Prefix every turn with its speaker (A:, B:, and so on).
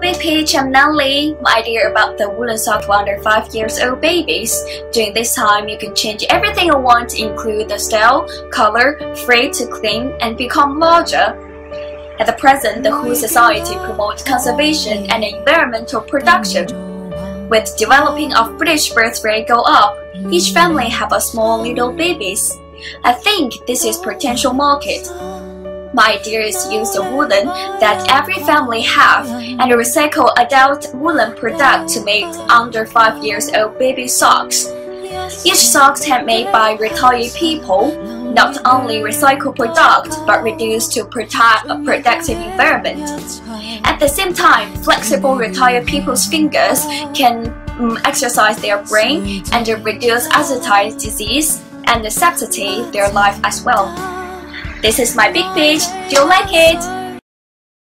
A: Big Pitch, I'm Natalie. My idea about the woolen sock for under 5 years old babies. During this time, you can change everything you want include the style, color, free to clean, and become larger. At the present, the Whole Society promotes conservation and environmental production. With developing of British birth rate go up, each family have a small little babies. I think this is potential market. My idea is use the woolen that every family have and recycle adult woolen product to make under 5 years old baby socks. Each socks handmade by retired people not only recycle product but reduce to protect a productive environment. At the same time, flexible retired people's fingers can um, exercise their brain and reduce Alzheimer's disease and necessitate their life as well. This is my big page. Do you like it?